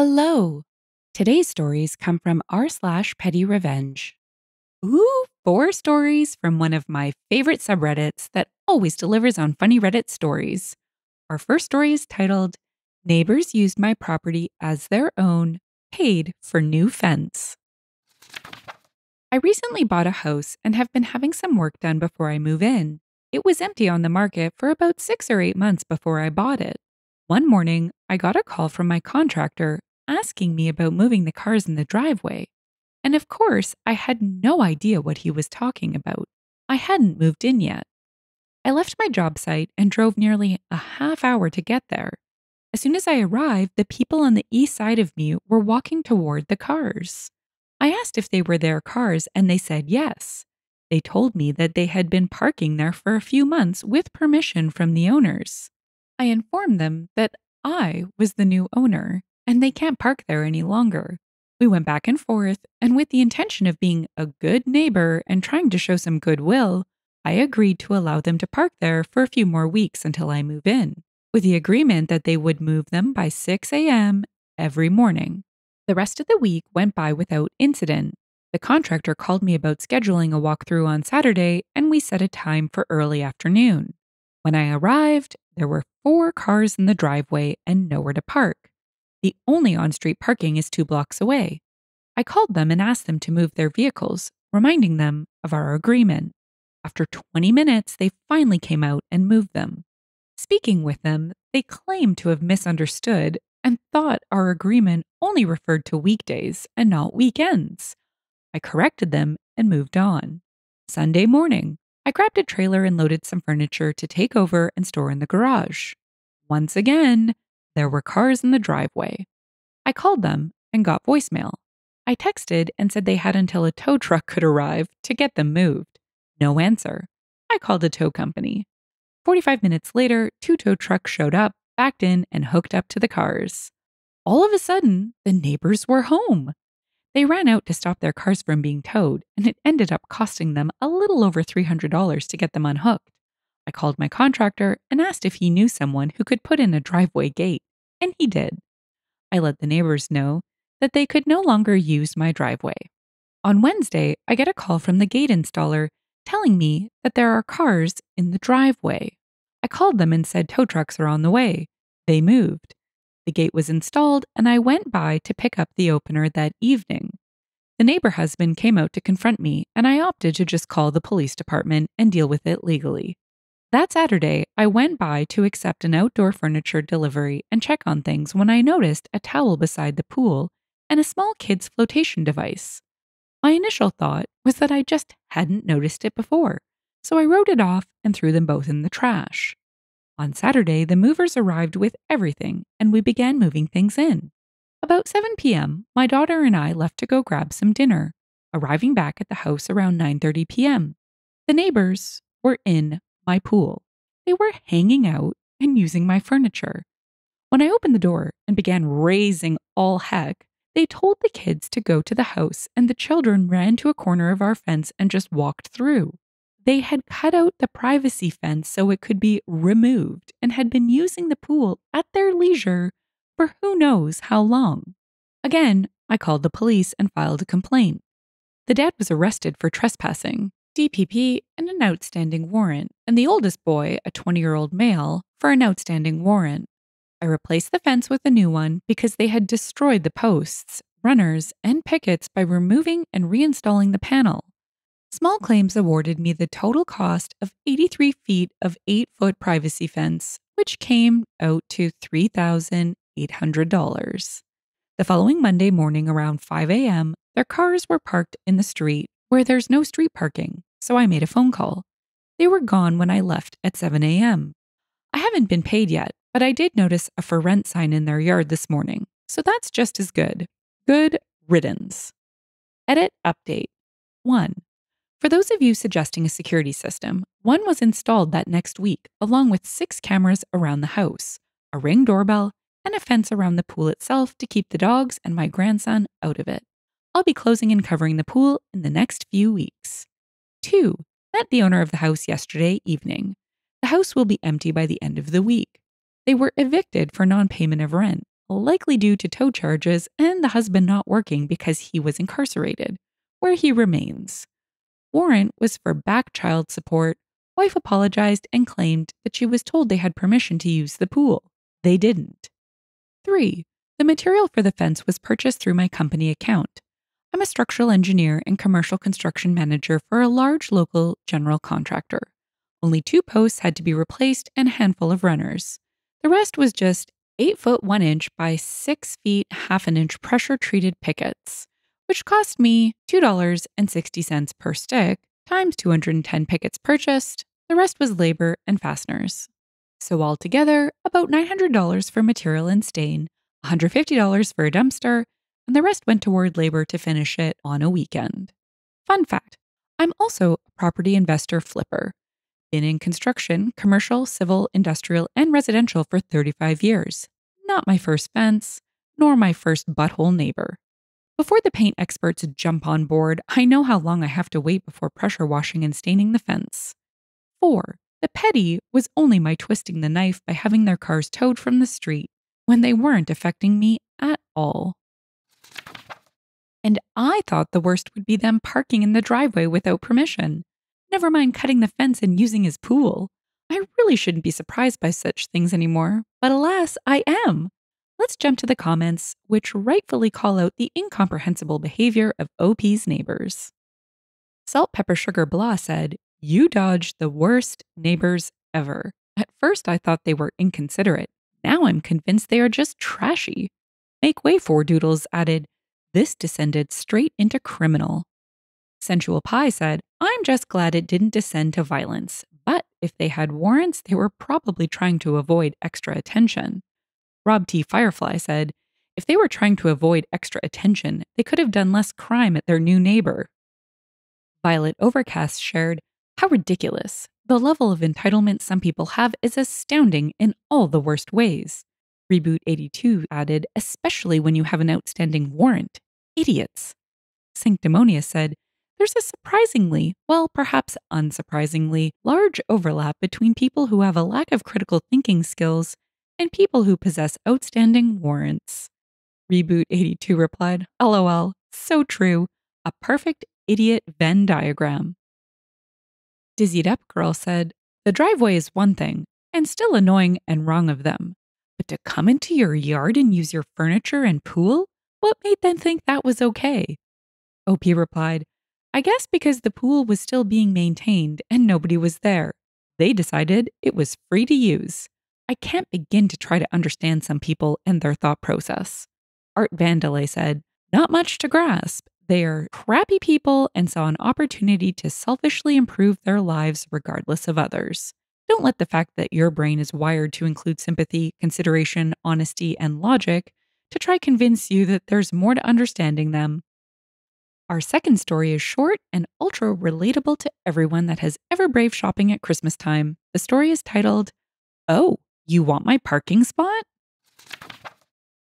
Hello. Today's stories come from r slash petty revenge. Ooh, four stories from one of my favorite subreddits that always delivers on funny Reddit stories. Our first story is titled Neighbors Used My Property as Their Own, Paid for New Fence. I recently bought a house and have been having some work done before I move in. It was empty on the market for about six or eight months before I bought it. One morning, I got a call from my contractor asking me about moving the cars in the driveway. And of course, I had no idea what he was talking about. I hadn't moved in yet. I left my job site and drove nearly a half hour to get there. As soon as I arrived, the people on the east side of me were walking toward the cars. I asked if they were their cars, and they said yes. They told me that they had been parking there for a few months with permission from the owners. I informed them that I was the new owner and they can't park there any longer. We went back and forth, and with the intention of being a good neighbor and trying to show some goodwill, I agreed to allow them to park there for a few more weeks until I move in, with the agreement that they would move them by 6 a.m. every morning. The rest of the week went by without incident. The contractor called me about scheduling a walkthrough on Saturday, and we set a time for early afternoon. When I arrived, there were four cars in the driveway and nowhere to park. The only on street parking is two blocks away. I called them and asked them to move their vehicles, reminding them of our agreement. After 20 minutes, they finally came out and moved them. Speaking with them, they claimed to have misunderstood and thought our agreement only referred to weekdays and not weekends. I corrected them and moved on. Sunday morning, I grabbed a trailer and loaded some furniture to take over and store in the garage. Once again, there were cars in the driveway. I called them and got voicemail. I texted and said they had until a tow truck could arrive to get them moved. No answer. I called a tow company. 45 minutes later, two tow trucks showed up, backed in, and hooked up to the cars. All of a sudden, the neighbors were home. They ran out to stop their cars from being towed, and it ended up costing them a little over $300 to get them unhooked. I called my contractor and asked if he knew someone who could put in a driveway gate, and he did. I let the neighbors know that they could no longer use my driveway. On Wednesday, I get a call from the gate installer telling me that there are cars in the driveway. I called them and said tow trucks are on the way. They moved. The gate was installed, and I went by to pick up the opener that evening. The neighbor husband came out to confront me, and I opted to just call the police department and deal with it legally. That Saturday, I went by to accept an outdoor furniture delivery and check on things when I noticed a towel beside the pool and a small kid's flotation device. My initial thought was that I just hadn't noticed it before, so I wrote it off and threw them both in the trash. On Saturday, the movers arrived with everything and we began moving things in. About 7 p.m., my daughter and I left to go grab some dinner, arriving back at the house around 9:30 p.m. The neighbors were in my pool. They were hanging out and using my furniture. When I opened the door and began raising all heck, they told the kids to go to the house and the children ran to a corner of our fence and just walked through. They had cut out the privacy fence so it could be removed and had been using the pool at their leisure for who knows how long. Again, I called the police and filed a complaint. The dad was arrested for trespassing, DPP, and an outstanding warrant, and the oldest boy, a 20 year old male, for an outstanding warrant. I replaced the fence with a new one because they had destroyed the posts, runners, and pickets by removing and reinstalling the panel. Small Claims awarded me the total cost of 83 feet of 8 foot privacy fence, which came out to $3,800. The following Monday morning around 5 a.m., their cars were parked in the street where there's no street parking, so I made a phone call. They were gone when I left at 7 a.m. I haven't been paid yet, but I did notice a for rent sign in their yard this morning, so that's just as good. Good riddance. Edit update 1. For those of you suggesting a security system, one was installed that next week, along with six cameras around the house, a ring doorbell, and a fence around the pool itself to keep the dogs and my grandson out of it. I'll be closing and covering the pool in the next few weeks. 2. Met the owner of the house yesterday evening. The house will be empty by the end of the week. They were evicted for non payment of rent, likely due to tow charges and the husband not working because he was incarcerated, where he remains. Warrant was for back child support. Wife apologized and claimed that she was told they had permission to use the pool. They didn't. 3. The material for the fence was purchased through my company account. I'm a structural engineer and commercial construction manager for a large local general contractor. Only two posts had to be replaced and a handful of runners. The rest was just 8 foot 1 inch by 6 feet half an inch pressure treated pickets, which cost me $2.60 per stick times 210 pickets purchased. The rest was labor and fasteners. So altogether, about $900 for material and stain, $150 for a dumpster, and the rest went toward labor to finish it on a weekend. Fun fact I'm also a property investor flipper. Been in construction, commercial, civil, industrial, and residential for 35 years. Not my first fence, nor my first butthole neighbor. Before the paint experts jump on board, I know how long I have to wait before pressure washing and staining the fence. 4. The petty was only my twisting the knife by having their cars towed from the street when they weren't affecting me at all. And I thought the worst would be them parking in the driveway without permission. Never mind cutting the fence and using his pool. I really shouldn't be surprised by such things anymore, but alas, I am. Let's jump to the comments, which rightfully call out the incomprehensible behavior of OP's neighbors. Salt Pepper Sugar Blah said, You dodged the worst neighbors ever. At first, I thought they were inconsiderate. Now I'm convinced they are just trashy. Make way for Doodles added, This descended straight into criminal. Sensual Pie said, I'm just glad it didn't descend to violence, but if they had warrants, they were probably trying to avoid extra attention. Rob T. Firefly said, if they were trying to avoid extra attention, they could have done less crime at their new neighbor. Violet Overcast shared, How ridiculous. The level of entitlement some people have is astounding in all the worst ways. Reboot 82 added, especially when you have an outstanding warrant. Idiots. Sanctimonious said, there's a surprisingly, well, perhaps unsurprisingly, large overlap between people who have a lack of critical thinking skills and people who possess outstanding warrants. Reboot 82 replied, LOL, so true. A perfect idiot Venn diagram. Dizzied Up Girl said, The driveway is one thing, and still annoying and wrong of them. To come into your yard and use your furniture and pool? What made them think that was okay? OP replied, I guess because the pool was still being maintained and nobody was there. They decided it was free to use. I can't begin to try to understand some people and their thought process. Art Vandelay said, Not much to grasp. They are crappy people and saw an opportunity to selfishly improve their lives regardless of others. Don't let the fact that your brain is wired to include sympathy, consideration, honesty, and logic to try convince you that there's more to understanding them our second story is short and ultra relatable to everyone that has ever braved shopping at Christmas time. The story is titled, Oh, You Want My Parking Spot?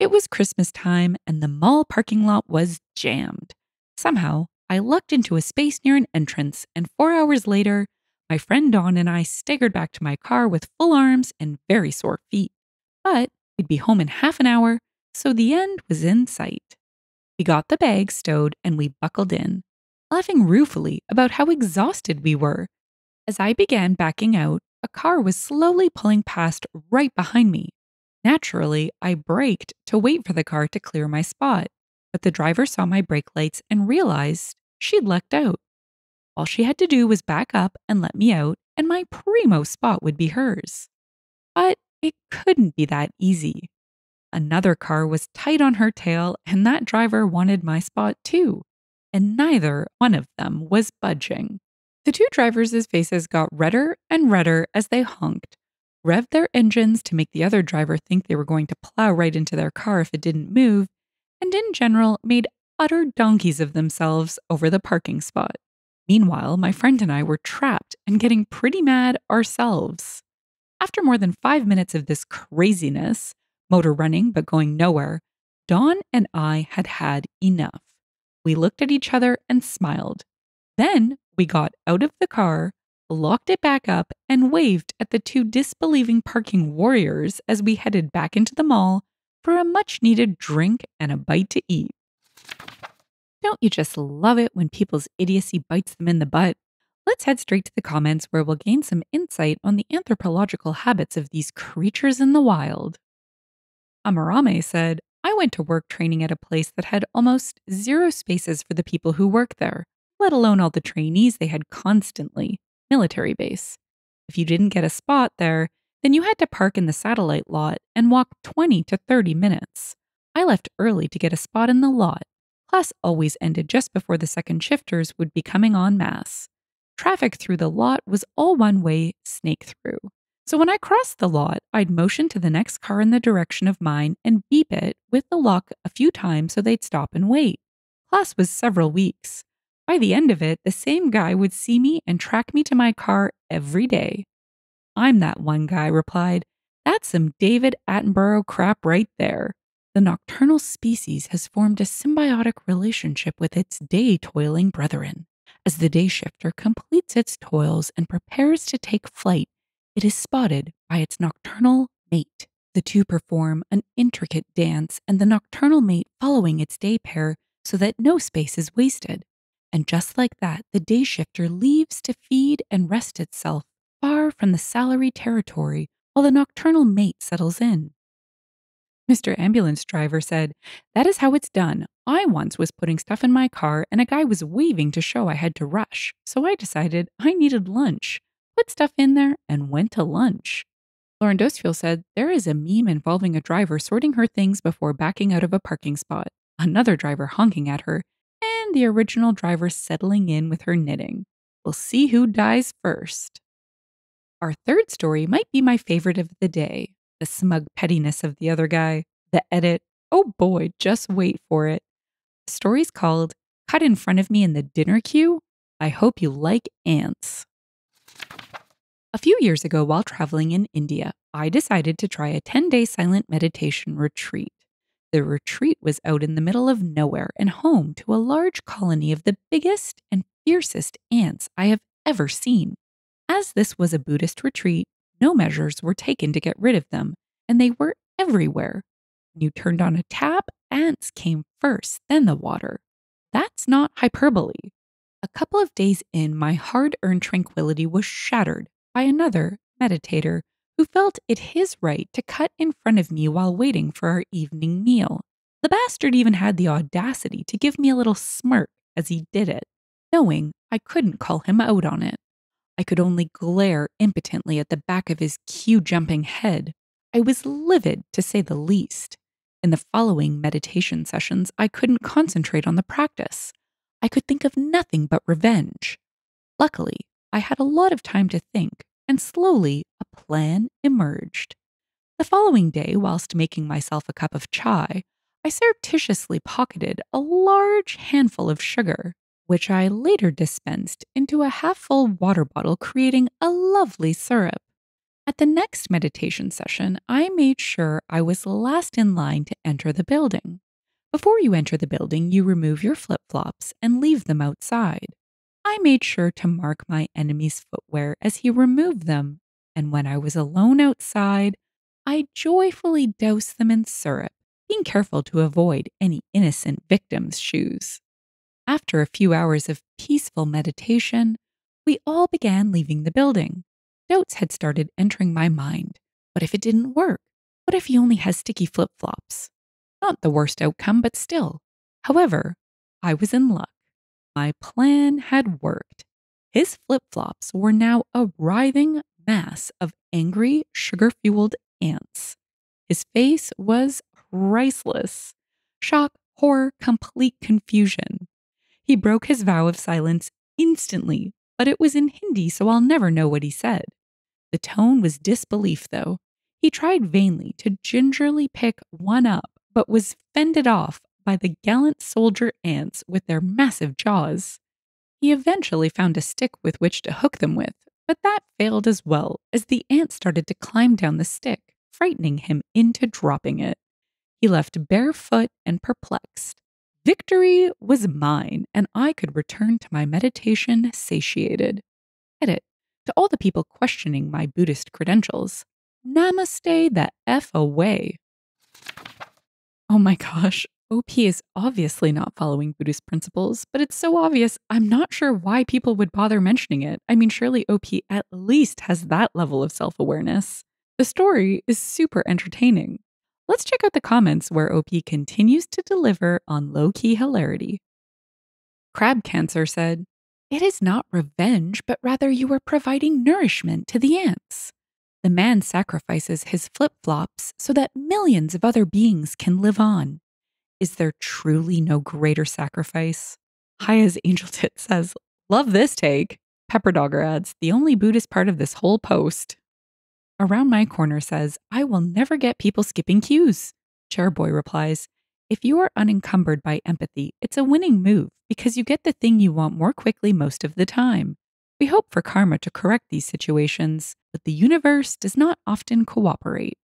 It was Christmas time and the mall parking lot was jammed. Somehow, I lucked into a space near an entrance, and four hours later, my friend Dawn and I staggered back to my car with full arms and very sore feet. But we'd be home in half an hour, so the end was in sight. We got the bag stowed and we buckled in, laughing ruefully about how exhausted we were. As I began backing out, a car was slowly pulling past right behind me. Naturally, I braked to wait for the car to clear my spot, but the driver saw my brake lights and realized she'd lucked out. All she had to do was back up and let me out, and my primo spot would be hers. But it couldn't be that easy. Another car was tight on her tail, and that driver wanted my spot too. And neither one of them was budging. The two drivers' faces got redder and redder as they honked, revved their engines to make the other driver think they were going to plow right into their car if it didn't move, and in general made utter donkeys of themselves over the parking spot. Meanwhile, my friend and I were trapped and getting pretty mad ourselves. After more than five minutes of this craziness, motor running but going nowhere, Dawn and I had had enough. We looked at each other and smiled. Then we got out of the car, locked it back up, and waved at the two disbelieving parking warriors as we headed back into the mall, for a much needed drink and a bite to eat. Don't you just love it when people's idiocy bites them in the butt? Let's head straight to the comments where we'll gain some insight on the anthropological habits of these creatures in the wild. Amarame said, I went to work training at a place that had almost zero spaces for the people who work there, let alone all the trainees they had constantly. Military base. If you didn't get a spot there, then you had to park in the satellite lot and walk 20 to 30 minutes. I left early to get a spot in the lot. Class always ended just before the second shifters would be coming en masse. Traffic through the lot was all one way, snake through. So when I crossed the lot, I'd motion to the next car in the direction of mine and beep it with the lock a few times so they'd stop and wait. Class was several weeks. By the end of it, the same guy would see me and track me to my car every day. I'm that one guy replied. That's some David Attenborough crap right there. The nocturnal species has formed a symbiotic relationship with its day toiling brethren. As the day shifter completes its toils and prepares to take flight, it is spotted by its nocturnal mate. The two perform an intricate dance, and the nocturnal mate following its day pair so that no space is wasted. And just like that, the day shifter leaves to feed and rest itself far from the salary territory while the nocturnal mate settles in. Mr. Ambulance Driver said, That is how it's done. I once was putting stuff in my car and a guy was waving to show I had to rush, so I decided I needed lunch, put stuff in there, and went to lunch. Lauren Dosfield said, There is a meme involving a driver sorting her things before backing out of a parking spot, another driver honking at her, and the original driver settling in with her knitting. We'll see who dies first. Our third story might be my favorite of the day the smug pettiness of the other guy, the edit. Oh boy, just wait for it. The story's called Cut in Front of Me in the Dinner Queue. I hope you like ants. A few years ago, while traveling in India, I decided to try a 10 day silent meditation retreat. The retreat was out in the middle of nowhere and home to a large colony of the biggest and fiercest ants I have ever seen. As this was a Buddhist retreat, no measures were taken to get rid of them, and they were everywhere. When you turned on a tap, ants came first, then the water. That's not hyperbole. A couple of days in, my hard earned tranquility was shattered by another meditator who felt it his right to cut in front of me while waiting for our evening meal. The bastard even had the audacity to give me a little smirk as he did it, knowing I couldn't call him out on it. I could only glare impotently at the back of his queue jumping head. I was livid, to say the least. In the following meditation sessions, I couldn't concentrate on the practice. I could think of nothing but revenge. Luckily, I had a lot of time to think, and slowly a plan emerged. The following day, whilst making myself a cup of chai, I surreptitiously pocketed a large handful of sugar which I later dispensed into a half full water bottle, creating a lovely syrup. At the next meditation session, I made sure I was last in line to enter the building. Before you enter the building, you remove your flip flops and leave them outside. I made sure to mark my enemy's footwear as he removed them, and when I was alone outside, I joyfully doused them in syrup, being careful to avoid any innocent victim's shoes. After a few hours of peaceful meditation, we all began leaving the building. Doubts had started entering my mind. What if it didn't work? What if he only has sticky flip flops? Not the worst outcome, but still. However, I was in luck. My plan had worked. His flip flops were now a writhing mass of angry, sugar fueled ants. His face was priceless. Shock, horror, complete confusion. He broke his vow of silence instantly, but it was in Hindi, so I'll never know what he said. The tone was disbelief, though. He tried vainly to gingerly pick one up, but was fended off by the gallant soldier ants with their massive jaws. He eventually found a stick with which to hook them with, but that failed as well, as the ant started to climb down the stick, frightening him into dropping it. He left barefoot and perplexed. Victory was mine, and I could return to my meditation satiated. Edit to all the people questioning my Buddhist credentials Namaste the F away. Oh my gosh. OP is obviously not following Buddhist principles, but it's so obvious, I'm not sure why people would bother mentioning it. I mean, surely OP at least has that level of self awareness. The story is super entertaining. Let's check out the comments where OP continues to deliver on low key hilarity. Crab Cancer said, It is not revenge, but rather you are providing nourishment to the ants. The man sacrifices his flip flops so that millions of other beings can live on. Is there truly no greater sacrifice? Haya's Angel Tit says, Love this take. Pepper Dogger adds, The only Buddhist part of this whole post. Around My Corner says, I will never get people skipping queues. Chairboy replies, If you are unencumbered by empathy, it's a winning move because you get the thing you want more quickly most of the time. We hope for karma to correct these situations, but the universe does not often cooperate.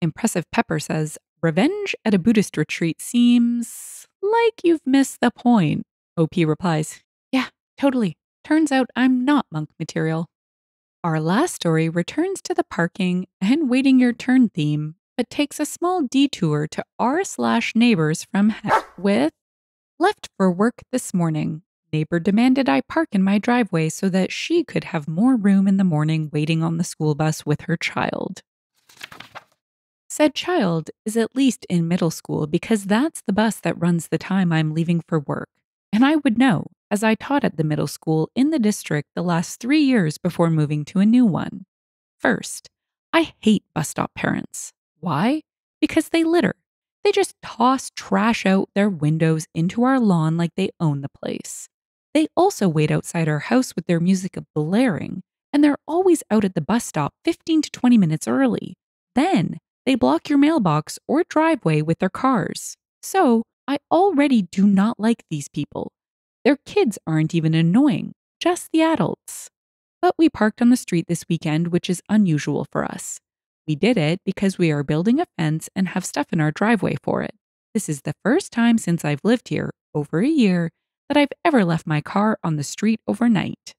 Impressive Pepper says, Revenge at a Buddhist retreat seems like you've missed the point. OP replies, Yeah, totally. Turns out I'm not monk material. Our last story returns to the parking and waiting your turn theme, but takes a small detour to r slash neighbors from heck with left for work this morning. Neighbor demanded I park in my driveway so that she could have more room in the morning waiting on the school bus with her child. Said child is at least in middle school because that's the bus that runs the time I'm leaving for work. And I would know, as I taught at the middle school in the district the last three years before moving to a new one. First, I hate bus stop parents. Why? Because they litter. They just toss trash out their windows into our lawn like they own the place. They also wait outside our house with their music of blaring, and they're always out at the bus stop 15 to 20 minutes early. Then they block your mailbox or driveway with their cars. So, I already do not like these people. Their kids aren't even annoying, just the adults. But we parked on the street this weekend, which is unusual for us. We did it because we are building a fence and have stuff in our driveway for it. This is the first time since I've lived here, over a year, that I've ever left my car on the street overnight.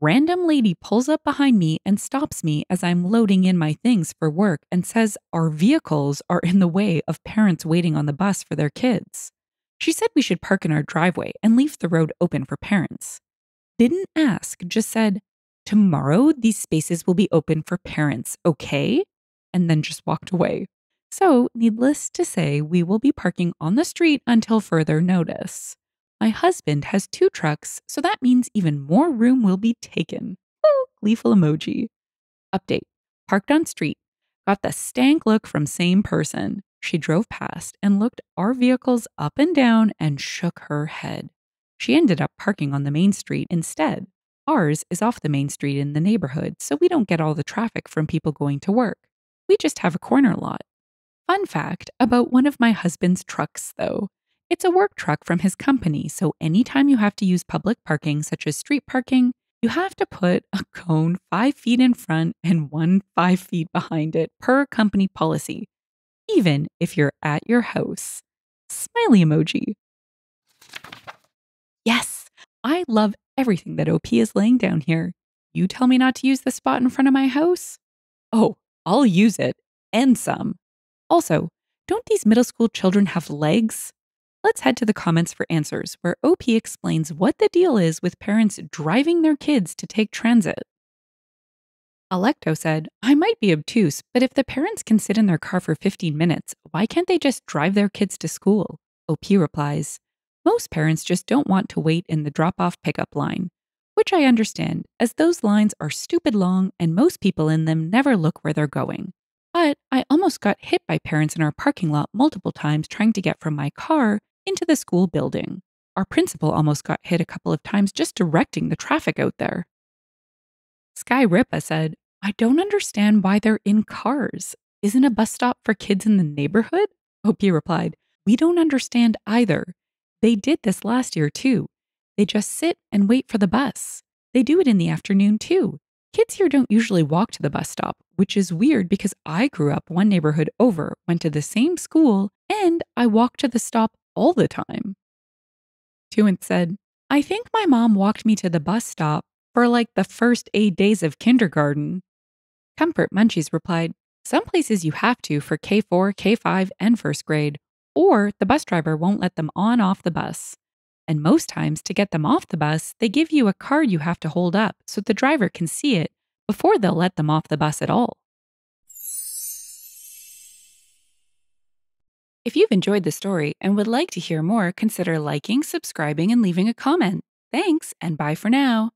Random lady pulls up behind me and stops me as I'm loading in my things for work and says our vehicles are in the way of parents waiting on the bus for their kids. She said we should park in our driveway and leave the road open for parents. Didn't ask, just said, Tomorrow these spaces will be open for parents, okay? And then just walked away. So, needless to say, we will be parking on the street until further notice. My husband has two trucks, so that means even more room will be taken. Oh, gleeful emoji. Update Parked on street. Got the stank look from same person. She drove past and looked our vehicles up and down and shook her head. She ended up parking on the main street instead. Ours is off the main street in the neighborhood, so we don't get all the traffic from people going to work. We just have a corner lot. Fun fact about one of my husband's trucks, though. It's a work truck from his company, so anytime you have to use public parking, such as street parking, you have to put a cone five feet in front and one five feet behind it per company policy, even if you're at your house. Smiley emoji. Yes, I love everything that OP is laying down here. You tell me not to use the spot in front of my house? Oh, I'll use it and some. Also, don't these middle school children have legs? Let's head to the comments for answers, where OP explains what the deal is with parents driving their kids to take transit. Alecto said, I might be obtuse, but if the parents can sit in their car for 15 minutes, why can't they just drive their kids to school? OP replies, Most parents just don't want to wait in the drop off pickup line, which I understand, as those lines are stupid long and most people in them never look where they're going. But I almost got hit by parents in our parking lot multiple times trying to get from my car into the school building. Our principal almost got hit a couple of times just directing the traffic out there. Sky Ripa said, I don't understand why they're in cars. Isn't a bus stop for kids in the neighborhood? OP replied, We don't understand either. They did this last year too. They just sit and wait for the bus. They do it in the afternoon too. Kids here don't usually walk to the bus stop, which is weird because I grew up one neighborhood over, went to the same school, and I walked to the stop all the time. Tuint said, I think my mom walked me to the bus stop for like the first eight days of kindergarten. Comfort Munchies replied, Some places you have to for K4, K5, and first grade, or the bus driver won't let them on off the bus. And most times, to get them off the bus, they give you a card you have to hold up so the driver can see it before they'll let them off the bus at all. If you've enjoyed the story and would like to hear more, consider liking, subscribing, and leaving a comment. Thanks, and bye for now.